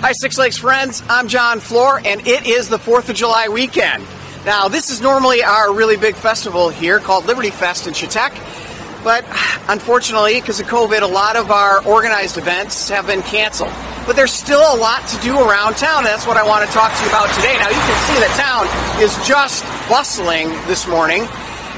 Hi, Six Lakes friends. I'm John Floor, and it is the 4th of July weekend. Now, this is normally our really big festival here called Liberty Fest in Chetek, but unfortunately, because of COVID, a lot of our organized events have been canceled. But there's still a lot to do around town, and that's what I want to talk to you about today. Now, you can see that town is just bustling this morning.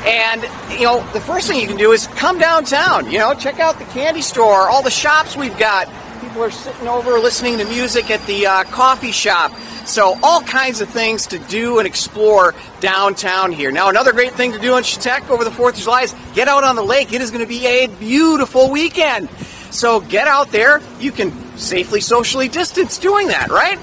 And, you know, the first thing you can do is come downtown, you know, check out the candy store, all the shops we've got. People are sitting over listening to music at the uh, coffee shop. So, all kinds of things to do and explore downtown here. Now, another great thing to do in Chetek over the 4th of July is get out on the lake. It is going to be a beautiful weekend. So, get out there. You can safely socially distance doing that, right?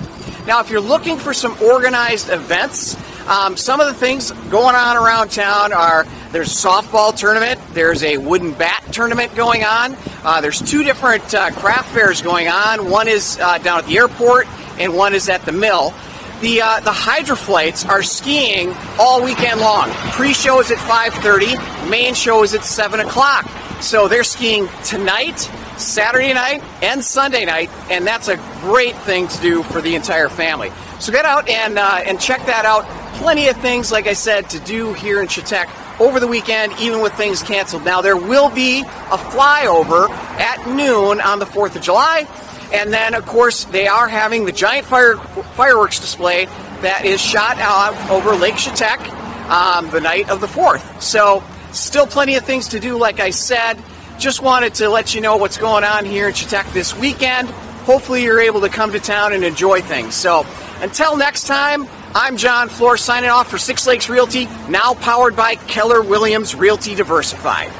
Now, if you're looking for some organized events, um, some of the things going on around town are there's a softball tournament, there's a wooden bat tournament going on, uh, there's two different uh, craft fairs going on. One is uh, down at the airport, and one is at the mill. The uh, the Hydroflites are skiing all weekend long. Pre-show is at 5:30, main show is at 7 o'clock. So they're skiing tonight, Saturday night, and Sunday night, and that's a great thing to do for the entire family. So get out and uh, and check that out. Plenty of things, like I said, to do here in Chetek over the weekend, even with things canceled. Now there will be a flyover at noon on the 4th of July. And then, of course, they are having the giant fire, fireworks display that is shot out over Lake Chetek um, the night of the 4th. So, still plenty of things to do, like I said. Just wanted to let you know what's going on here in Chetek this weekend. Hopefully, you're able to come to town and enjoy things. So, until next time, I'm John Floor signing off for Six Lakes Realty, now powered by Keller Williams Realty Diversified.